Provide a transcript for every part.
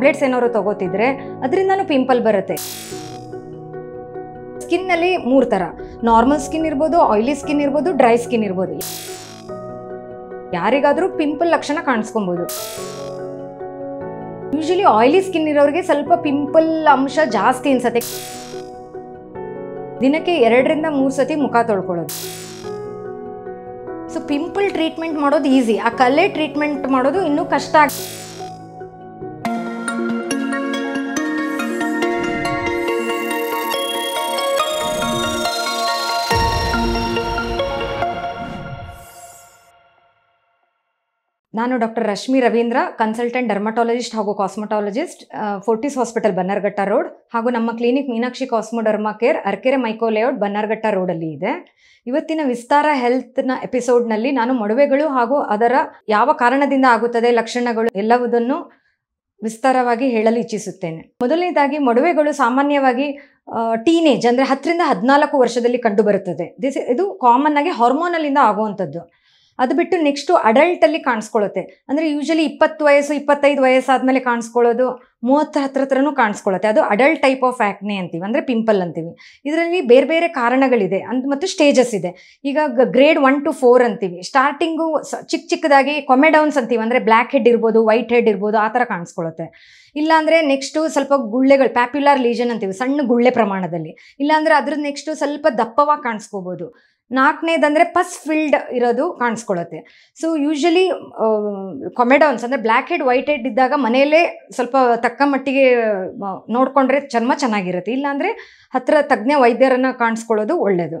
Tablets ಏನಾದ್ರು ತಗೋತಿದ್ರೆ ಅದರಿಂದನೂ pimple ಬರುತ್ತೆ. ಸ್ಕಿನ್ನಲ್ಲಿ ಮೂರು ಥರ. ನಾರ್ಮಲ್ ಸ್ಕಿನ್ ಇರ್ಬೋದು, ಆಯಿಲಿ ಸ್ಕಿನ್ ಇರ್ಬೋದು, ಡ್ರೈ ಸ್ಕಿನ್ ಇರ್ಬೋದು. ಯಾರಿಗಾದರೂ ಪಿಂಪಲ್ ಲಕ್ಷಣ ಕಾಣಿಸ್ಕೊಬೋದು. ಯೂಶಲಿ ಆಯಿಲಿ ಸ್ಕಿನ್ ಇರೋರಿಗೆ ಸ್ವಲ್ಪ ಪಿಂಪಲ್ ಅಂಶ ಜಾಸ್ತಿ ಅನ್ಸತ್ತೆ. ದಿನಕ್ಕೆ ಎರಡರಿಂದ ಮೂರು ಸತಿ ಮುಖ ತೊಳ್ಕೊಳ್ಳೋದು. ಸೊ, ಪಿಂಪಲ್ ಟ್ರೀಟ್ಮೆಂಟ್ ಮಾಡೋದು ಈಸಿ. ಆ ಕಲೆ ಟ್ರೀಟ್ಮೆಂಟ್ ಮಾಡೋದು ಇನ್ನೂ ಕಷ್ಟ ಆಗ್ ನಾನು doctor Rashmi Ravindra consultant dermatologist ಹಾಗೂ cosmetologist Fortis hospital Bannerghatta road ಹಾಗೂ ನಮ್ಮ clinic Meenakshi Cosmoderma care Arekere Mico layout Bannerghatta ರೋಡಲ್ಲಿ ಇದೆ. ಇವತ್ತಿನ ವಿಸ್ತಾರ ಹೆಲ್ತ್ನ ಎಪಿಸೋಡ್ನಲ್ಲಿ ನಾನು ಮೊಡವೆಗಳು ಹಾಗೂ ಅದರ ಯಾವ ಕಾರಣದಿಂದ ಆಗುತ್ತದೆ, ಲಕ್ಷಣಗಳು ಎಲ್ಲವುದನ್ನು ವಿಸ್ತಾರವಾಗಿ ಹೇಳಲು ಇಚ್ಛಿಸುತ್ತೇನೆ. ಮೊದಲನೇದಾಗಿ, ಮೊಡವೆಗಳು ಸಾಮಾನ್ಯವಾಗಿ ಟೀನೇಜ್ ಅಂದರೆ ಹತ್ತರಿಂದ ಹದಿನಾಲ್ಕು ವರ್ಷದಲ್ಲಿ ಕಂಡುಬರುತ್ತದೆ. ದಿಸ್ ಇದು ಕಾಮನ್ ಆಗಿ ಹಾರ್ಮೋನಲ್ಲಿಂದ ಆಗುವಂಥದ್ದು. ಅದು ಬಿಟ್ಟು ನೆಕ್ಸ್ಟು ಅಡಲ್ಟಲ್ಲಿ ಕಾಣಿಸ್ಕೊಳ್ಳುತ್ತೆ ಅಂದರೆ ಯೂಶಲಿ ಇಪ್ಪತ್ತು ವಯಸ್ಸು, ಇಪ್ಪತ್ತೈದು ವಯಸ್ಸಾದಮೇಲೆ ಕಾಣಿಸ್ಕೊಳ್ಳೋದು ಮೂವತ್ತರ ಹತ್ರ ಹತ್ರನೂ ಕಾಣಿಸ್ಕೊಳ್ಳುತ್ತೆ ಅದು ಅಡಲ್ಟ್ ಟೈಪ್ ಆಫ್ ಆ್ಯಕ್ನೆ ಅಂತೀವಿ, ಅಂದರೆ ಪಿಂಪಲ್ ಅಂತೀವಿ. ಇದರಲ್ಲಿ ಬೇರೆ ಬೇರೆ ಕಾರಣಗಳಿದೆ ಅಂತ ಮತ್ತು ಸ್ಟೇಜಸ್ ಇದೆ. ಈಗ ಗ್ರೇಡ್ ಒನ್ ಟು ಫೋರ್ ಅಂತೀವಿ. ಸ್ಟಾರ್ಟಿಂಗು ಚಿಕ್ಕ ಚಿಕ್ಕದಾಗಿ ಕೊಮೆಡೌನ್ಸ್ ಅಂತೀವಿ. ಅಂದರೆ ಬ್ಲ್ಯಾಕ್ ಹೆಡ್ ಇರ್ಬೋದು ವೈಟ್ ಹೆಡ್ ಇರ್ಬೋದು, ಆ ಥರ ಕಾಣಿಸ್ಕೊಳ್ಳುತ್ತೆ ಇಲ್ಲಾಂದರೆ ನೆಕ್ಸ್ಟು ಸ್ವಲ್ಪ ಗುಳ್ಳೆಗಳು ಪ್ಯಾಪ್ಯುಲರ್ ಲೀಜನ್ ಅಂತೀವಿ, ಸಣ್ಣ ಗುಳ್ಳೆ ಪ್ರಮಾಣದಲ್ಲಿ. ಇಲ್ಲಾಂದರೆ ಅದ್ರದ್ದು ನೆಕ್ಸ್ಟು ಸ್ವಲ್ಪ ದಪ್ಪವಾಗಿ ಕಾಣಿಸ್ಕೋಬೋದು. ನಾಲ್ಕನೇದಂದರೆ ಪಸ್ ಫಿಲ್ಡ್ ಇರೋದು ಕಾಣಿಸ್ಕೊಳ್ಳುತ್ತೆ ಸೊ ಯೂಶಲಿ ಕೊಮೆಡಾನ್ಸ್ ಅಂದರೆ ಬ್ಲ್ಯಾಕ್ ಹೆಡ್, ವೈಟ್ ಹೆಡ್ ಇದ್ದಾಗ ಮನೆಯಲ್ಲೇ ಸ್ವಲ್ಪ ತಕ್ಕ ಮಟ್ಟಿಗೆ ನೋಡಿಕೊಂಡ್ರೆ ಚರ್ಮ ಚೆನ್ನಾಗಿರುತ್ತೆ. ಇಲ್ಲಾಂದರೆ ಹತ್ತಿರ ತಜ್ಞ ವೈದ್ಯರನ್ನು ಕಾಣಿಸ್ಕೊಳ್ಳೋದು ಒಳ್ಳೆಯದು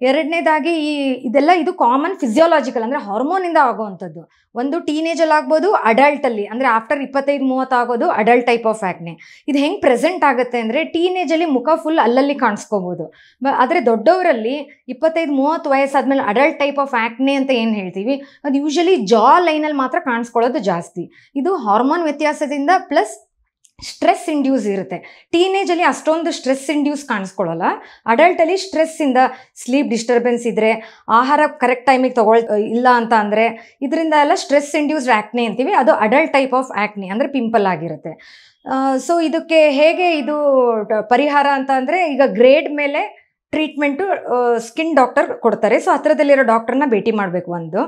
ಎರಡನೇದಾಗಿ ಈ ಇದೆಲ್ಲ ಇದು ಕಾಮನ್ ಫಿಸಿಯೋಲಾಜಿಕಲ್ ಅಂದರೆ ಹಾರ್ಮೋನಿಂದ ಆಗುವಂಥದ್ದು. ಒಂದು ಟೀನೇಜಲ್ಲಿ ಆಗ್ಬೋದು ಅಡಲ್ಟಲ್ಲಿ ಅಂದರೆ ಆಫ್ಟರ್ ಇಪ್ಪತ್ತೈದು, ಮೂವತ್ತು ಆಗೋದು ಅಡಲ್ಟ್ ಟೈಪ್ ಆಫ್ ಆ್ಯಕ್ನೆ ಇದು ಹೆಂಗೆ ಪ್ರೆಸೆಂಟ್ ಆಗುತ್ತೆ ಅಂದರೆ ಟೀನೇಜಲ್ಲಿ ಮುಖ ಫುಲ್ ಅಲ್ಲಲ್ಲಿ ಕಾಣಿಸ್ಕೋಬೋದು. ಬ, ಆದರೆ ದೊಡ್ಡವರಲ್ಲಿ ಇಪ್ಪತ್ತೈದು, ಮೂವತ್ತು ವಯಸ್ಸಾದ್ಮೇಲೆ ಅಡಲ್ಟ್ ಟೈಪ್ ಆಫ್ ಆ್ಯಕ್ನೆ ಅಂತ ಏನು ಹೇಳ್ತೀವಿ? ಅದು ಯೂಶಲಿ ಜಾ ಲೈನಲ್ಲಿ ಮಾತ್ರ ಕಾಣಿಸ್ಕೊಳ್ಳೋದು ಜಾಸ್ತಿ. ಇದು ಹಾರ್ಮೋನ್ ವ್ಯತ್ಯಾಸದಿಂದ ಪ್ಲಸ್ ಸ್ಟ್ರೆಸ್ ಇಂಡ್ಯೂಸ್ ಇರುತ್ತೆ. ಟೀನೇಜಲ್ಲಿ ಅಷ್ಟೊಂದು ಸ್ಟ್ರೆಸ್ ಇಂಡ್ಯೂಸ್ ಕಾಣಿಸ್ಕೊಳ್ಳಲ್ಲ. ಅಡಲ್ಟಲ್ಲಿ ಸ್ಟ್ರೆಸ್ಸಿಂದ ಸ್ಲೀಪ್ ಡಿಸ್ಟರ್ಬೆನ್ಸ್ ಇದ್ದರೆ ಆಹಾರ ಕರೆಕ್ಟ್ ಟೈಮಿಗೆ ತಗೊಳ್, ಇಲ್ಲ ಅಂತ ಅಂದರೆ, ಇದರಿಂದ ಎಲ್ಲ ಸ್ಟ್ರೆಸ್ ಇಂಡ್ಯೂಸ್ಡ್ ಆ್ಯಕ್ನೆ ಅಂತೀವಿ. ಅದು ಅಡಲ್ಟ್ ಟೈಪ್ ಆಫ್ ಆ್ಯಕ್ನೆ ಅಂದರೆ ಪಿಂಪಲ್ ಆಗಿರುತ್ತೆ. ಸೊ ಇದಕ್ಕೆ ಹೇಗೆ ಇದು ಪರಿಹಾರ ಅಂತ ಅಂದರೆ, ಈಗ ಗ್ರೇಡ್ ಮೇಲೆ ಟ್ರೀಟ್ಮೆಂಟು ಸ್ಕಿನ್ ಡಾಕ್ಟರ್ ಕೊಡ್ತಾರೆ. ಸೊ ಹತ್ರದಲ್ಲಿರೋ ಡಾಕ್ಟರ್ನ ಭೇಟಿ ಮಾಡಬೇಕು ಒಂದು.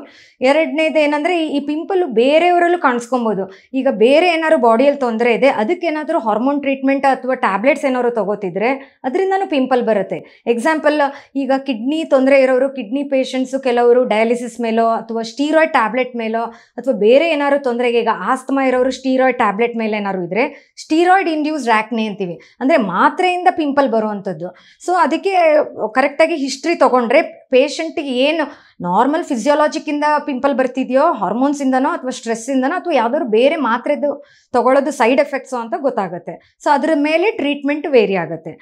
ಎರಡನೇದು ಏನಂದರೆ, ಈ ಪಿಂಪಲ್ಲು ಬೇರೆಯವರಲ್ಲೂ ಕಾಣಿಸ್ಕೊಬೋದು. ಈಗ ಬೇರೆ ಏನಾದ್ರು ಬಾಡಿಯಲ್ಲಿ ತೊಂದರೆ ಇದೆ, ಅದಕ್ಕೇನಾದರೂ ಹಾರ್ಮೋನ್ ಟ್ರೀಟ್ಮೆಂಟ್ ಅಥವಾ ಟ್ಯಾಬ್ಲೆಟ್ಸ್ ಏನಾದ್ರು ತೊಗೋತಿದ್ರೆ, ಅದರಿಂದನೂ ಪಿಂಪಲ್ ಬರುತ್ತೆ. ಎಕ್ಸಾಂಪಲ್ ಈಗ ಕಿಡ್ನಿ ತೊಂದರೆ ಇರೋರು ಕಿಡ್ನಿ ಪೇಷಂಟ್ಸು ಕೆಲವರು ಡಯಾಲಿಸಿಸ್ ಮೇಲೋ ಅಥವಾ ಸ್ಟೀರಾಯ್ಡ್ ಟ್ಯಾಬ್ಲೆಟ್ ಮೇಲೋ ಅಥವಾ ಬೇರೆ ಏನಾದ್ರು ತೊಂದರೆಗೆ ಈಗ ಆಸ್ತಮಾ ಇರೋರು ಸ್ಟೀರಾಯ್ಡ್ ಟ್ಯಾಬ್ಲೆಟ್ ಮೇಲೆ ಏನಾದ್ರು ಇದ್ದರೆ ಸ್ಟೀರಾಯ್ಡ್ ಇಂಡ್ಯೂಸ್ ಆ್ಯಕ್ನೆ ಅಂತೀವಿ. ಅಂದರೆ ಮಾತ್ರೆಯಿಂದ ಪಿಂಪಲ್ ಬರುವಂಥದ್ದು. ಸೊ ಅದಕ್ಕೆ ಕರೆಕ್ಟಾಗಿ ಹಿಸ್ಟ್ರಿ ತೊಗೊಂಡ್ರೆ ಪೇಷಂಟಿಗೆ ಏನು ನಾರ್ಮಲ್ ಫಿಸಿಯಾಲಜಿಕ್ಕಿಂದ ಪಿಂಪಲ್ ಬರ್ತಿದೆಯೋ ಹಾರ್ಮೋನ್ಸಿಂದನೋ ಅಥವಾ ಸ್ಟ್ರೆಸ್ಸಿಂದನೋ ಅಥವಾ ಯಾವ್ದಾದ್ರು ಬೇರೆ ಮಾತ್ರೆದು ತಗೊಳ್ಳೋದು ಸೈಡ್ ಎಫೆಕ್ಟ್ಸು ಅಂತ ಗೊತ್ತಾಗುತ್ತೆ. ಸೊ ಅದ್ರ ಮೇಲೆ ಟ್ರೀಟ್ಮೆಂಟ್ ವೇರಿ ಆಗುತ್ತೆ.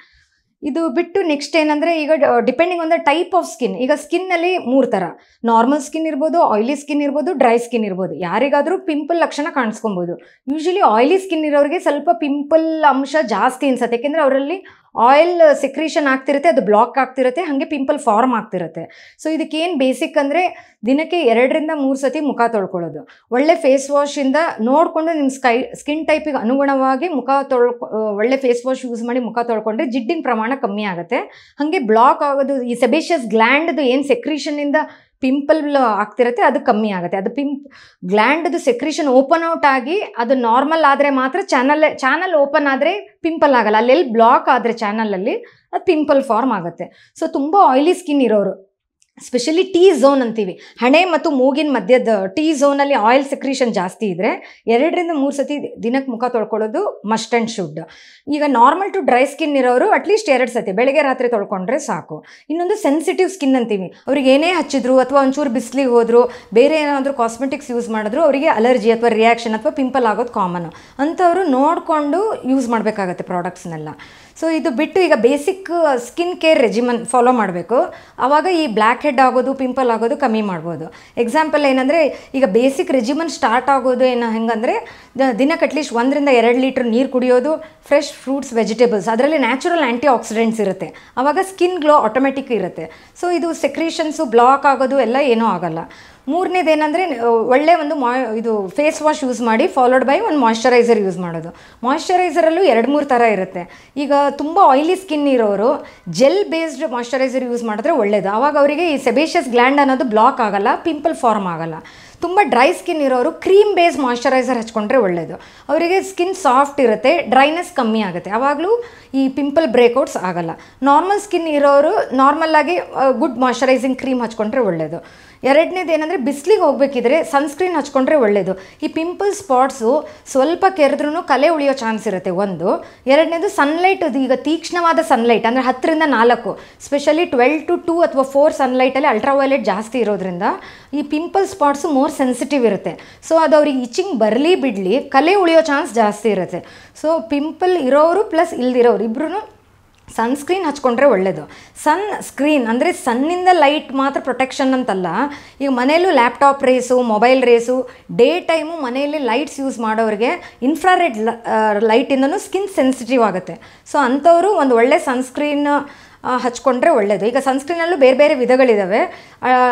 ಇದು ಬಿಟ್ಟು ನೆಕ್ಸ್ಟ್ ಏನಂದರೆ ಈಗ depending on the type of skin ಈಗ ಸ್ಕಿನ್ನಲ್ಲಿ ಮೂರು ಥರ ನಾರ್ಮಲ್ ಸ್ಕಿನ್ ಇರ್ಬೋದು ಆಯಿಲಿ ಸ್ಕಿನ್ ಇರ್ಬೋದು ಡ್ರೈ ಸ್ಕಿನ್ ಇರ್ಬೋದು. ಯಾರಿಗಾದರೂ ಪಿಂಪಲ್ ಲಕ್ಷಣ ಕಾಣಿಸ್ಕೊಬೋದು. ಯೂಶಲಿ ಆಯಿಲಿ ಸ್ಕಿನ್ ಇರೋರಿಗೆ ಸ್ವಲ್ಪ ಪಿಂಪಲ್ ಅಂಶ ಜಾಸ್ತಿ ಅನ್ಸುತ್ತೆ. ಯಾಕೆಂದರೆ ಅವರಲ್ಲಿ ಆಯಿಲ್ ಸೆಕ್ರೇಷನ್ ಆಗ್ತಿರುತ್ತೆ, ಅದು ಬ್ಲಾಕ್ ಆಗ್ತಿರುತ್ತೆ, ಹಾಗೆ ಪಿಂಪಲ್ ಫಾರ್ಮ್ ಆಗ್ತಿರುತ್ತೆ. ಸೊ ಇದಕ್ಕೇನು ಬೇಸಿಕ್ ಅಂದರೆ ದಿನಕ್ಕೆ ಎರಡರಿಂದ ಮೂರು ಸತಿ ಮುಖ ತೊಳ್ಕೊಳ್ಳೋದು. ಒಳ್ಳೆ ಫೇಸ್ ವಾಶಿಂದ ನೋಡಿಕೊಂಡು ನಿಮ್ಮ ಸ್ಕೈ, ಸ್ಕಿನ್ ಟೈಪಿಗೆ ಅನುಗುಣವಾಗಿ ಮುಖ ತೊಳ್ಕೊ, ಒಳ್ಳೆ ಫೇಸ್ ವಾಶ್ ಯೂಸ್ ಮಾಡಿ ಮುಖ ತೊಳ್ಕೊಂಡ್ರೆ ಜಿಡ್ಡಿನ ಪ್ರಮಾಣ ಕಮ್ಮಿ ಆಗುತ್ತೆ. ಹಾಗೆ ಬ್ಲಾಕ್ ಆಗೋದು, ಈ ಸೆಬೇಷಿಯಸ್ ಗ್ಲ್ಯಾಂಡ್ದು ಏನು ಸೆಕ್ರೀಷನ್ನಿಂದ ಪಿಂಪಲ್ ಆಗ್ತಿರತ್ತೆ, ಅದು ಕಮ್ಮಿ ಆಗುತ್ತೆ. ಅದು ಪಿಂಪ್ ಗ್ಲ್ಯಾಂಡ್ದು ಸೆಕ್ರೇಷನ್ ಓಪನ್ ಔಟ್ ಆಗಿ ಅದು ನಾರ್ಮಲ್ ಆದರೆ ಮಾತ್ರ ಚಾನಲ್ ಚಾನಲ್ ಓಪನ್ ಆದರೆ ಪಿಂಪಲ್ ಆಗಲ್ಲ. ಅಲ್ಲೆಲ್ಲಿ ಬ್ಲಾಕ್ ಆದರೆ ಚಾನಲಲ್ಲಿ ಅದು ಪಿಂಪಲ್ ಫಾರ್ಮ್ ಆಗುತ್ತೆ. ಸೊ ತುಂಬ ಆಯಿಲಿ ಸ್ಕಿನ್ ಇರೋರು. ಸ್ಪೆಷಲಿ ಟೀ ಝೋನ್ ಅಂತೀವಿ. ಹಣೆ ಮತ್ತು ಮೂಗಿನ ಮಧ್ಯದ ಟೀ ಝೋನಲ್ಲಿ ಆಯಿಲ್ ಸೆಕ್ರೀಷನ್ ಜಾಸ್ತಿ ಇದ್ದರೆ ಎರಡರಿಂದ ಮೂರು ಸತಿ ದಿನಕ್ಕೆ ಮುಖ ತೊಳ್ಕೊಳ್ಳೋದು ಮಸ್ಟ್ ಆ್ಯಂಡ್ ಶುಡ್ ಈಗ ನಾರ್ಮಲ್ ಟು ಡ್ರೈ ಸ್ಕಿನ್ ಇರೋರು ಅಟ್ಲೀಸ್ಟ್ ಎರಡು ಸತಿ, ಬೆಳಗ್ಗೆ ರಾತ್ರಿ ತೊಳ್ಕೊಂಡ್ರೆ ಸಾಕು. ಇನ್ನೊಂದು ಸೆನ್ಸಿಟಿವ್ ಸ್ಕಿನ್ ಅಂತೀವಿ. ಅವ್ರಿಗೆ ಏನೇ ಹಚ್ಚಿದ್ರು ಅಥವಾ ಒಂಚೂರು ಬಿಸಿಲಿಗೆ ಹೋದ್ರು, ಬೇರೆ ಏನಾದರೂ ಕಾಸ್ಮೆಟಿಕ್ಸ್ ಯೂಸ್ ಮಾಡಿದ್ರು, ಅವರಿಗೆ ಅಲರ್ಜಿ ಅಥವಾ ರಿಯಾಕ್ಷನ್ ಅಥವಾ ಪಿಂಪಲ್ ಆಗೋದು ಕಾಮನ್ ಅಂಥವರು ನೋಡಿಕೊಂಡು ಯೂಸ್ ಮಾಡಬೇಕಾಗತ್ತೆ ಪ್ರಾಡಕ್ಟ್ಸ್ನೆಲ್ಲ ಸೊ ಇದು ಬಿಟ್ಟು ಈಗ basic skin care regimen follow ಮಾಡಬೇಕು. ಆವಾಗ ಈ ಬ್ಲ್ಯಾಕ್ ಹೆಡ್ ಆಗೋದು ಪಿಂಪಲ್ ಆಗೋದು ಕಮ್ಮಿ ಮಾಡ್ಬೋದು. ಎಕ್ಸಾಂಪಲ್ ಏನಂದರೆ, ಈಗ ಬೇಸಿಕ್ ರೆಜಿಮನ್ ಸ್ಟಾರ್ಟ್ ಆಗೋದು ಏನು ಹೆಂಗಂದರೆ ದಿನಕ್ಕೆ ಅಟ್ಲೀಸ್ಟ್ ಒಂದರಿಂದ ಎರಡು ಲೀಟ್ರ್ ನೀರು ಕುಡಿಯೋದು ಫ್ರೆಶ್ ಫ್ರೂಟ್ಸ್ ವೆಜಿಟೇಬಲ್ಸ್ ಅದರಲ್ಲಿ ನ್ಯಾಚುರಲ್ ಆ್ಯಂಟಿ ಆಕ್ಸಿಡೆಂಟ್ಸ್ ಇರುತ್ತೆ. ಆವಾಗ ಸ್ಕಿನ್ ಗ್ಲೋ ಆಟೋಮೆಟಿಕ್ ಇರುತ್ತೆ. ಸೊ ಇದು ಸೆಕ್ರೀಷನ್ಸು ಬ್ಲಾಕ್ ಆಗೋದು ಎಲ್ಲ ಏನೂ ಆಗಲ್ಲ. ಮೂರನೇದು ಏನಂದರೆ ಒಳ್ಳೆ ಒಂದು ಮಾ, ಇದು ಫೇಸ್ ವಾಶ್ ಯೂಸ್ ಮಾಡಿ ಫಾಲೋಡ್ ಬೈ ಒಂದು ಮಾಯ್ಶ್ಚರೈಸರ್ ಯೂಸ್ ಮಾಡೋದು. ಮಾಯ್ಶ್ಚರೈಸರಲ್ಲೂ ಎರಡು ಮೂರು ಥರ ಇರುತ್ತೆ. ಈಗ ತುಂಬ ಆಯಿಲಿ ಸ್ಕಿನ್ ಇರೋರು ಜೆಲ್ ಬೇಸ್ಡ್ ಮಾಯ್ಶ್ಚರೈಸರ್ ಯೂಸ್ ಮಾಡಿದ್ರೆ ಒಳ್ಳೆಯದು ಆವಾಗ ಅವರಿಗೆ ಈ ಸೆಬೇಷಿಯಸ್ ಗ್ಲ್ಯಾಂಡ್ ಅನ್ನೋದು ಬ್ಲಾಕ್ ಆಗಲ್ಲ ಪಿಂಪಲ್ ಫಾರ್ಮ್ ಆಗಲ್ಲ. ತುಂಬ ಡ್ರೈ ಸ್ಕಿನ್ ಇರೋರು ಕ್ರೀಮ್ ಬೇಸ್ ಮಾಯಶ್ಚರೈಸರ್ ಹಚ್ಕೊಂಡ್ರೆ ಒಳ್ಳೆಯದು ಅವರಿಗೆ ಸ್ಕಿನ್ ಸಾಫ್ಟ್ ಇರುತ್ತೆ ಡ್ರೈನೆಸ್ ಕಮ್ಮಿ ಆಗುತ್ತೆ. ಆವಾಗಲೂ ಈ ಪಿಂಪಲ್ ಬ್ರೇಕ್ಔಟ್ಸ್ ಆಗಲ್ಲ. ನಾರ್ಮಲ್ ಸ್ಕಿನ್ ಇರೋರು ನಾರ್ಮಲ್ಲಾಗಿ ಗುಡ್ ಮಾಯಶ್ಚರೈಸಿಂಗ್ ಕ್ರೀಮ್ ಹಚ್ಕೊಂಡ್ರೆ ಒಳ್ಳೆಯದು ಎರಡನೇದು ಏನಂದರೆ ಬಿಸಿಲಿಗೆ ಹೋಗಬೇಕಿದ್ರೆ ಸನ್ಸ್ಕ್ರೀನ್ ಹಚ್ಕೊಂಡ್ರೆ ಒಳ್ಳೆಯದು ಈ ಪಿಂಪಲ್ ಸ್ಪಾಟ್ಸು ಸ್ವಲ್ಪ ಕೆರೆದ್ರೂ ಕಲೆ ಉಳಿಯೋ ಚಾನ್ಸ್ ಇರುತ್ತೆ, ಒಂದು. ಎರಡನೇದು ಸನ್ಲೈಟ್ ಅದು ಈಗ ತೀಕ್ಷ್ಣವಾದ ಸನ್ಲೈಟ್ ಅಂದರೆ ಹತ್ತರಿಂದ ನಾಲ್ಕು ಸ್ಪೆಷಲಿ ಟ್ವೆಲ್ ಟು ಟೂ ಅಥವಾ ಫೋರ್ ಸನ್ಲೈಟಲ್ಲಿ ಅಲ್ಟ್ರಾವೈಲೆಟ್ ಜಾಸ್ತಿ ಇರೋದ್ರಿಂದ ಈ ಪಿಂಪಲ್ ಸ್ಪಾಟ್ಸು ಮೋರ್ ಸೆನ್ಸಿಟಿವ್ ಇರುತ್ತೆ. ಸೊ ಅದು ಅವ್ರಿಗೆ ಇಚಿಂಗ್ ಬರಲಿ ಬಿಡಲಿ, ಕಲೆ ಉಳಿಯೋ ಚಾನ್ಸ್ ಜಾಸ್ತಿ ಇರುತ್ತೆ. ಸೊ ಪಿಂಪಲ್ ಇರೋರು ಪ್ಲಸ್ ಇಲ್ದಿರೋರು ಇಬ್ಬರೂ ಸನ್ಸ್ಕ್ರೀನ್ ಹಚ್ಕೊಂಡ್ರೆ ಒಳ್ಳೆಯದು ಸನ್ ಸ್ಕ್ರೀನ್ ಅಂದರೆ ಸನ್ನಿಂದ ಲೈಟ್ ಮಾತ್ರ ಪ್ರೊಟೆಕ್ಷನ್ ಅಂತಲ್ಲ, ಈಗ ಮನೆಯಲ್ಲೂ laptop rays mobile rays day time ಮನೆಯಲ್ಲಿ ಲೈಟ್ಸ್ ಯೂಸ್ ಮಾಡೋರಿಗೆ ಇನ್ಫ್ರಾರೆಡ್ ಲೈಟಿಂದನೂ ಸ್ಕಿನ್ ಸೆನ್ಸಿಟಿವ್ ಆಗುತ್ತೆ. ಸೊ ಅಂಥವರು ಒಂದು ಒಳ್ಳೆ ಸನ್ಸ್ಕ್ರೀನ್ ಹಚ್ಕೊಂಡ್ರೆ ಒಳ್ಳೆಯದು ಈಗ ಸನ್ಸ್ಕ್ರೀನಲ್ಲೂ ಬೇರೆ ಬೇರೆ ವಿಧಗಳಿದ್ದಾವೆ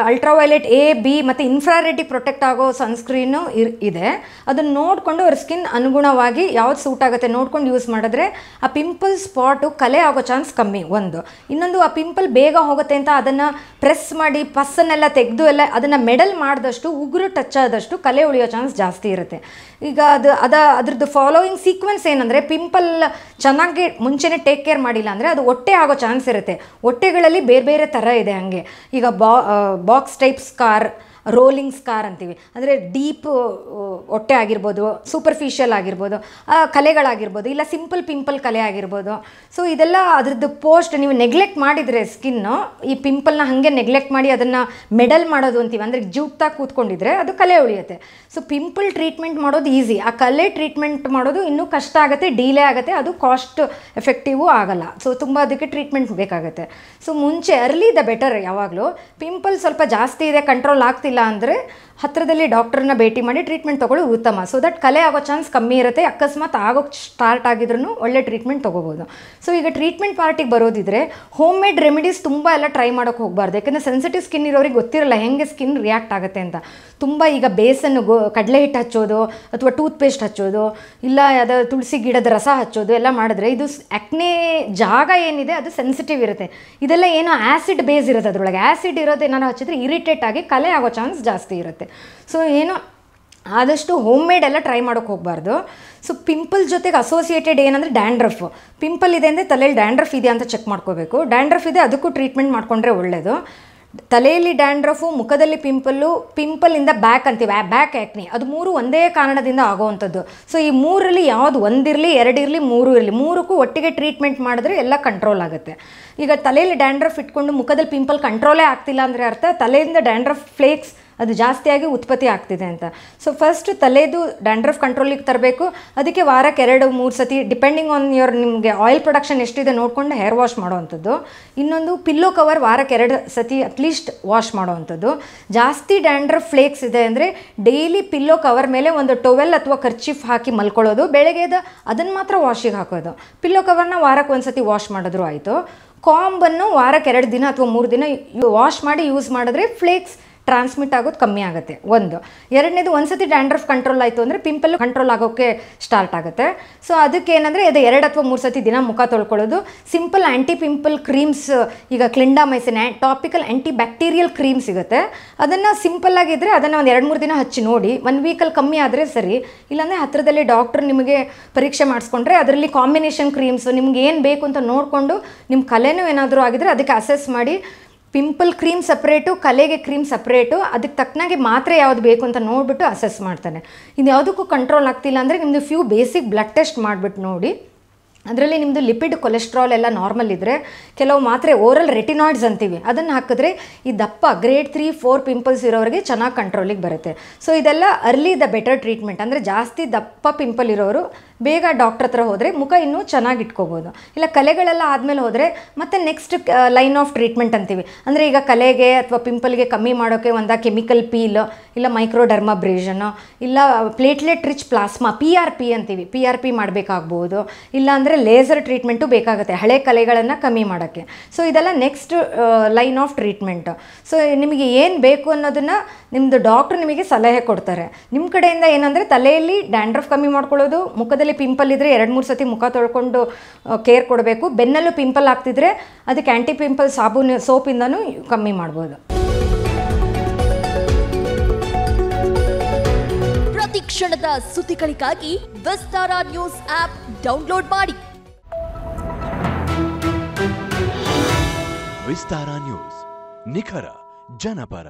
ಅಲ್ಟ್ರಾವೈಲೆಟ್ ಎ ಬಿ ಮತ್ತು ಇನ್ಫ್ರಾರೆಡ್ಡಿಗೆ ಪ್ರೊಟೆಕ್ಟ್ ಆಗೋ ಸನ್ಸ್ಕ್ರೀನು ಇರ್, ಇದೆ. ಅದನ್ನು ನೋಡಿಕೊಂಡು ಅವ್ರ ಸ್ಕಿನ್ ಅನುಗುಣವಾಗಿ ಯಾವ್ದು ಸೂಟ್ ಆಗುತ್ತೆ ನೋಡ್ಕೊಂಡು ಯೂಸ್ ಮಾಡಿದ್ರೆ ಆ ಪಿಂಪಲ್ ಸ್ಪಾಟು ಕಲೆ ಆಗೋ ಚಾನ್ಸ್ ಕಮ್ಮಿ, ಒಂದು. ಇನ್ನೊಂದು, ಆ ಪಿಂಪಲ್ ಬೇಗ ಹೋಗುತ್ತೆ ಅಂತ ಅದನ್ನು ಪ್ರೆಸ್ ಮಾಡಿ ಪಸ್ಸನ್ನೆಲ್ಲ ತೆಗೆದು ಎಲ್ಲ ಅದನ್ನು ಮೆಡಲ್ ಮಾಡಿದಷ್ಟು, ಉಗುರು ಟಚ್ ಆದಷ್ಟು ಕಲೆ ಉಳಿಯೋ ಚಾನ್ಸ್ ಜಾಸ್ತಿ ಇರುತ್ತೆ. ಈಗ ಅದು, ಅದ, ಅದ್ರದ್ದು ಫಾಲೋಯಿಂಗ್ ಸೀಕ್ವೆನ್ಸ್ ಏನಂದರೆ ಪಿಂಪಲ್ ಚೆನ್ನಾಗಿ ಮುಂಚೆನೇ ಟೇಕ್ ಕೇರ್ ಮಾಡಿಲ್ಲ ಅಂದರೆ ಅದು ಒಟ್ಟೆ ಆಗೋ ಚಾನ್ಸ್ ಇರುತ್ತೆ. ಹೊಟ್ಟೆಗಳಲ್ಲಿ ಬೇರೆ ಬೇರೆ ಥರ ಇದೆ ಹಾಗೆ. ಈಗ ಬಾ box type scar rolling scar ಅಂತೀವಿ. ಅಂದರೆ ಡೀಪ್ ಹೊಟ್ಟೆ ಆಗಿರ್ಬೋದು ಸೂಪರ್ಫಿಷಿಯಲ್ ಆಗಿರ್ಬೋದು ಕಲೆಗಳಾಗಿರ್ಬೋದು, ಇಲ್ಲ ಸಿಂಪಲ್ ಪಿಂಪಲ್ ಕಲೆ ಆಗಿರ್ಬೋದು. ಸೊ ಇದೆಲ್ಲ ಅದ್ರದ್ದು ಪೋಸ್ಟ್ ನೀವು ನೆಗ್ಲೆಕ್ಟ್ ಮಾಡಿದರೆ ಸ್ಕಿನ್ನು ಈ ಪಿಂಪಲ್ನ ಹಾಗೆ ನೆಗ್ಲೆಕ್ಟ್ ಮಾಡಿ ಅದನ್ನು ಮೆಡಲ್ ಮಾಡೋದು ಅಂತೀವಿ. ಅಂದರೆ ಜೂಕ್ತಾ ಕೂತ್ಕೊಂಡಿದ್ರೆ ಅದು ಕಲೆ ಉಳಿಯುತ್ತೆ. ಸೊ ಪಿಂಪಲ್ ಟ್ರೀಟ್ಮೆಂಟ್ ಮಾಡೋದು ಈಸಿ ಆ ಕಲೆ ಟ್ರೀಟ್ಮೆಂಟ್ ಮಾಡೋದು ಇನ್ನೂ ಕಷ್ಟ ಆಗುತ್ತೆ ಡೀಲೇ ಆಗುತ್ತೆ, ಅದು ಕಾಸ್ಟ್ ಎಫೆಕ್ಟಿವೂ ಆಗಲ್ಲ. ಸೊ ತುಂಬ ಅದಕ್ಕೆ ಟ್ರೀಟ್ಮೆಂಟ್ ಬೇಕಾಗುತ್ತೆ. ಸೊ ಮುಂಚೆ ಅರ್ಲಿ ದ ಬೆಟರ್ ಯಾವಾಗಲೂ. ಪಿಂಪಲ್ ಸ್ವಲ್ಪ ಜಾಸ್ತಿ ಇದೆ ಕಂಟ್ರೋಲ್ ಆಗ್ತಿಲ್ಲ. ಅಂದರೆ ಹತ್ತಿರದಲ್ಲಿ ಡಾಕ್ಟರ್ನ ಭೇಟಿ ಮಾಡಿ ಟ್ರೀಟ್ಮೆಂಟ್ ತೊಗೊಳ್ಳೋದು ಉತ್ತಮ. ಸೊ ದಟ್ ಕಲೆ ಆಗೋ ಚಾನ್ಸ್ ಕಮ್ಮಿ ಇರುತ್ತೆ. ಅಕಸ್ಮಾತ್ ಆಗೋಕ್ಕೆ ಸ್ಟಾರ್ಟ್ ಆಗಿದ್ರೂ ಒಳ್ಳೆ ಟ್ರೀಟ್ಮೆಂಟ್ ತೊಗೋಬೋದು. ಸೊ ಈಗ ಟ್ರೀಟ್ಮೆಂಟ್ ಪಾರ್ಟಿಗೆ ಬರೋದಿದ್ರೆ ಹೋಮ್ ಮೇಡ್ ರೆಮಿಡೀಸ್ ತುಂಬ ಎಲ್ಲ ಟ್ರೈ ಮಾಡೋಕ್ಕೆ ಹೋಗಬಾರ್ದು. ಯಾಕಂದರೆ ಸೆನ್ಸಿಟಿವ್ ಸ್ಕಿನ್ ಇರೋರಿಗೆ ಗೊತ್ತಿರಲ್ಲ ಹೆಂಗೆ ಸ್ಕಿನ್ ರಿಯಾಕ್ಟ್ ಆಗುತ್ತೆ ಅಂತ. ತುಂಬ ಈಗ ಬೇಸನ್ನು ಗೋ, ಕಡಲೆ ಹಿಟ್ಟು ಹಚ್ಚೋದು ಅಥವಾ ಟೂತ್ ಪೇಸ್ಟ್ ಹಚ್ಚೋದು, ಇಲ್ಲ ಯಾವುದೋ ತುಳಸಿ ಗಿಡದ ರಸ ಹಚ್ಚೋದು ಎಲ್ಲ ಮಾಡಿದ್ರೆ ಇದು ಅಕ್ನೆ ಜಾಗ ಏನಿದೆ ಅದು ಸೆನ್ಸಿಟಿವ್ ಇರುತ್ತೆ. ಇದೆಲ್ಲ ಏನೋ ಆ್ಯಸಿಡ್ ಬೇಸ್ ಇರುತ್ತೆ ಅದರೊಳಗೆ. ಆ್ಯಸಿಡ್ ಇರೋದು ಏನಾರು ಹಚ್ಚಿದ್ರೆ ಇರಿಟೇಟ್ ಆಗಿ ಕಲೆ ಆಗೋ ಚಾನ್ಸ್ ಜಾಸ್ತಿ ಇರುತ್ತೆ. ಸೊ ಏನೋ ಆದಷ್ಟು ಹೋಮ್ ಮೇಡ್ ಎಲ್ಲ ಟ್ರೈ ಮಾಡೋಕ್ಕೆ ಹೋಗಬಾರ್ದು. ಸೊ ಪಿಂಪಲ್ ಜೊತೆಗೆ ಅಸೋಸಿಯೇಟೆಡ್ ಏನಂದರೆ ಡ್ಯಾಂಡ್ರಫ್ ಪಿಂಪಲ್ ಇದೆ ಅಂದರೆ ತಲೆಯಲ್ಲಿ ಡ್ಯಾಂಡ್ರಫ್ ಇದೆಯಾ ಅಂತ ಚೆಕ್ ಮಾಡ್ಕೋಬೇಕು. ಡ್ಯಾಂಡ್ರಫ್ ಇದೆ, ಅದಕ್ಕೂ ಟ್ರೀಟ್ಮೆಂಟ್ ಮಾಡ್ಕೊಂಡ್ರೆ ಒಳ್ಳೆಯದು ತಲೆಯಲ್ಲಿ ಡ್ಯಾಂಡ್ರಫು, ಮುಖದಲ್ಲಿ ಪಿಂಪಲ್ಲು ಪಿಂಪಲಿಂದ ಬ್ಯಾಕ್ ಅಂತೀವಿ. ಆ ಬ್ಯಾಕ್ ಆ್ಯಕ್ನಿ ಅದು ಮೂರು ಒಂದೇ ಕಾರಣದಿಂದ ಆಗೋವಂಥದ್ದು. ಸೊ ಈ ಮೂರಲ್ಲಿ ಯಾವುದು ಒಂದಿರಲಿ, ಎರಡಿರಲಿ, ಮೂರು ಇರಲಿ, ಮೂರಕ್ಕೂ ಒಟ್ಟಿಗೆ ಟ್ರೀಟ್ಮೆಂಟ್ ಮಾಡಿದ್ರೆ ಎಲ್ಲ ಕಂಟ್ರೋಲ್ ಆಗುತ್ತೆ. ಈಗ ತಲೆಯಲ್ಲಿ ಡ್ಯಾಂಡ್ರಫ್ ಇಟ್ಕೊಂಡು ಮುಖದಲ್ಲಿ ಪಿಂಪಲ್ ಕಂಟ್ರೋಲೇ ಆಗ್ತಿಲ್ಲ ಅಂದರೆ ಅರ್ಥ, ತಲೆಯಿಂದ ಡ್ಯಾಂಡ್ರಫ್ ಫ್ಲೇಕ್ಸ್ ಅದು ಜಾಸ್ತಿಯಾಗಿ ಉತ್ಪತ್ತಿ ಆಗ್ತಿದೆ ಅಂತ. ಸೊ ಫಸ್ಟ್ ತಲೆದು ಡ್ಯಾಂಡ್ರಫ್ ಕಂಟ್ರೋಲಿಗೆ ತರಬೇಕು. ಅದಕ್ಕೆ ವಾರಕ್ಕೆ ಎರಡು, ಮೂರು ಸತಿ ಡಿಪೆಂಡಿಂಗ್ ಆನ್ ಯುವರ್ ನಿಮಗೆ ಆಯಿಲ್ ಪ್ರೊಡಕ್ಷನ್ ಎಷ್ಟಿದೆ ನೋಡಿಕೊಂಡು ಹೇರ್ ವಾಶ್ ಮಾಡೋವಂಥದ್ದು. ಇನ್ನೊಂದು ಪಿಲ್ಲೋ ಕವರ್ ವಾರಕ್ಕೆ ಎರಡು ಸತಿ ಅಟ್ಲೀಸ್ಟ್ ವಾಶ್ ಮಾಡೋವಂಥದ್ದು. ಜಾಸ್ತಿ ಡ್ಯಾಂಡ್ರಫ್ ಫ್ಲೇಕ್ಸ್ ಇದೆ ಅಂದರೆ ಡೈಲಿ ಪಿಲ್ಲೋ ಕವರ್ ಮೇಲೆ ಒಂದು ಟೊವೆಲ್ ಅಥವಾ ಕರ್ಚಿಫ್ ಹಾಕಿ ಮಲ್ಕೊಳ್ಳೋದು. ಬೆಳಗ್ಗೆದ ಅದನ್ನು ಮಾತ್ರ ವಾಶಿಗೆ ಹಾಕೋದು. ಪಿಲ್ಲೋ ಕವರ್ನ ವಾರಕ್ಕೆ ಒಂದು ಸತಿ ವಾಶ್ ಮಾಡಿದ್ರು ಆಯಿತು. ಕಾಂಬನ್ನು ವಾರಕ್ಕೆ ಎರಡು ದಿನ ಅಥವಾ ಮೂರು ದಿನ ವಾಶ್ ಮಾಡಿ ಯೂಸ್ ಮಾಡಿದ್ರೆ ಫ್ಲೇಕ್ಸ್ ಟ್ರಾನ್ಸ್ಮಿಟ್ ಆಗೋದು ಕಮ್ಮಿ ಆಗುತ್ತೆ. ಒಂದು. ಎರಡನೇದು ಒಂದ್ಸತಿ ಡ್ಯಾಂಡ್ರಫ್ ಕಂಟ್ರೋಲ್ ಆಯಿತು ಅಂದರೆ ಪಿಂಪಲ್ ಕಂಟ್ರೋಲ್ ಆಗೋಕ್ಕೆ ಸ್ಟಾರ್ಟ್ ಆಗುತ್ತೆ. ಸೊ ಅದಕ್ಕೆ ಏನಂದರೆ ಇದು ಎರಡು ಅಥವಾ ಮೂರು ಸತಿ ದಿನ ಮುಖ ತೊಳ್ಕೊಳ್ಳೋದು. ಸಿಂಪಲ್ ಆ್ಯಂಟಿ ಪಿಂಪಲ್ ಕ್ರೀಮ್ಸ್ ಈಗ clindamycin topical anti bacterial cream ಸಿಗುತ್ತೆ. ಅದನ್ನು ಸಿಂಪಲ್ ಆಗಿದ್ದರೆ ಅದನ್ನು ಒಂದು ಎರಡು ಮೂರು ದಿನ ಹಚ್ಚಿ ನೋಡಿ. ಒನ್ ವೀಕಲ್ಲಿ ಕಮ್ಮಿ ಆದರೆ ಸರಿ. ಇಲ್ಲಾಂದರೆ ಹತ್ತಿರದಲ್ಲಿ ಡಾಕ್ಟರ್ ನಿಮಗೆ ಪರೀಕ್ಷೆ ಮಾಡಿಸ್ಕೊಂಡ್ರೆ ಅದರಲ್ಲಿ ಕಾಂಬಿನೇಷನ್ ಕ್ರೀಮ್ಸು ನಿಮ್ಗೆ ಏನು ಬೇಕು ಅಂತ ನೋಡಿಕೊಂಡು ನಿಮ್ಮ ಕಲೆನೂ ಏನಾದರೂ ಆಗಿದ್ರೆ ಅದಕ್ಕೆ ಅಸೆಸ್ ಮಾಡಿ ಪಿಂಪಲ್ ಕ್ರೀಮ್ ಸಪ್ರೇಟು ಕಲೆಗೆ ಕ್ರೀಮ್ ಸಪ್ರೇಟು ಅದಕ್ಕೆ ತಕ್ಕನಾಗೆ ಮಾತ್ರೆ ಯಾವುದು ಬೇಕು ಅಂತ ನೋಡಿಬಿಟ್ಟು ಅಸೆಸ್ ಮಾಡ್ತಾನೆ. ಇದು ಯಾವುದಕ್ಕೂ ಕಂಟ್ರೋಲ್ ಆಗ್ತಿಲ್ಲ ಅಂದರೆ ನಿಮ್ಮದು ಫ್ಯೂ ಬೇಸಿಕ್ ಬ್ಲಡ್ ಟೆಸ್ಟ್ ಮಾಡಿಬಿಟ್ಟು ನೋಡಿ. ಅದರಲ್ಲಿ ನಿಮ್ಮದು ಲಿಪಿಡ್ ಕೊಲೆಸ್ಟ್ರಾಲ್ ಎಲ್ಲ ನಾರ್ಮಲ್ ಇದ್ದರೆ ಕೆಲವು ಮಾತ್ರೆ ಓರಲ್ ರೆಟಿನಾಯ್ಡ್ಸ್ ಅಂತೀವಿ. ಅದನ್ನು ಹಾಕಿದ್ರೆ ಈ ದಪ್ಪ ಗ್ರೇಡ್ ತ್ರೀ ಫೋರ್ ಪಿಂಪಲ್ಸ್ ಇರೋರಿಗೆ ಚೆನ್ನಾಗಿ ಕಂಟ್ರೋಲಿಗೆ ಬರುತ್ತೆ. ಸೊ ಇದೆಲ್ಲ ಅರ್ಲಿ ದ ಬೆಟರ್ ಟ್ರೀಟ್ಮೆಂಟ್ ಅಂದರೆ ಜಾಸ್ತಿ ದಪ್ಪ ಪಿಂಪಲ್ ಇರೋರು ಬೇಗ ಡಾಕ್ಟ್ರ್ ಹತ್ರ ಹೋದರೆ ಮುಖ ಇನ್ನೂ ಚೆನ್ನಾಗಿ ಇಟ್ಕೋಬೋದು ಇಲ್ಲ ಕಲೆಗಳೆಲ್ಲ ಆದಮೇಲೆ ಹೋದರೆ ಮತ್ತೆ ನೆಕ್ಸ್ಟ್ ಲೈನ್ ಆಫ್ ಟ್ರೀಟ್ಮೆಂಟ್ ಅಂತೀವಿ. ಅಂದರೆ ಈಗ ಕಲೆಗೆ ಅಥವಾ ಪಿಂಪಲ್ಗೆ ಕಮ್ಮಿ ಮಾಡೋಕ್ಕೆ ಒಂದು ಕೆಮಿಕಲ್ ಪೀಲ್ ಇಲ್ಲ ಮೈಕ್ರೋಡರ್ಮಾಬ್ರೇಷನ್ ಇಲ್ಲ platelet rich plasma P R P ಅಂತೀವಿ. ಪಿ ಆರ್ ಪಿ ಮಾಡಬೇಕಾಗ್ಬೋದು. ಇಲ್ಲ ಅಂದರೆ ಲೇಸರ್ ಟ್ರೀಟ್ಮೆಂಟು ಬೇಕಾಗುತ್ತೆ, ಹಳೆ ಕಲೆಗಳನ್ನು ಕಮ್ಮಿ ಮಾಡೋಕ್ಕೆ. ಸೊ ಇದೆಲ್ಲ next line of treatment so ನಿಮಗೆ ಏನು ಬೇಕು ಅನ್ನೋದನ್ನು ನಿಮ್ಮದು ಡಾಕ್ಟ್ರು ನಿಮಗೆ ಸಲಹೆ ಕೊಡ್ತಾರೆ. ನಿಮ್ಮ ಕಡೆಯಿಂದ ಏನಂದರೆ ತಲೆಯಲ್ಲಿ ಡ್ಯಾಂಡ್ರಫ್ ಕಮ್ಮಿ ಮಾಡ್ಕೊಳ್ಳೋದು ಮುಖದಲ್ಲಿ ಪಿಂಪಲ್ ಇದ್ದರೆ ಎರಡು ಮೂರು ಸತಿ ಮುಖ ತೊಳ್ಕೊಂಡು ಕೇರ್ ಕೊಡಬೇಕು. ಬೆನ್ನಲ್ಲೂ ಪಿಂಪಲ್ ಆಗ್ತಿದ್ರೆ ಅದಕ್ಕೆ ಆ್ಯಂಟಿ ಪಿಂಪಲ್ ಸಾಬೂನು ಸೋಪಿಂದನೂ ಕಮ್ಮಿ ಮಾಡ್ಬೋದು. ಪ್ರತಿ ಕ್ಷಣದ ಸುದ್ದಿಗಳಿಗಾಗಿ ವಿಸ್ತಾರ ನ್ಯೂಸ್ ಆಪ್ ಡೌನ್ಲೋಡ್ ಮಾಡಿ. ವಿಸ್ತಾರ ನ್ಯೂಸ್ ನಿಖರ ಜನಪರ.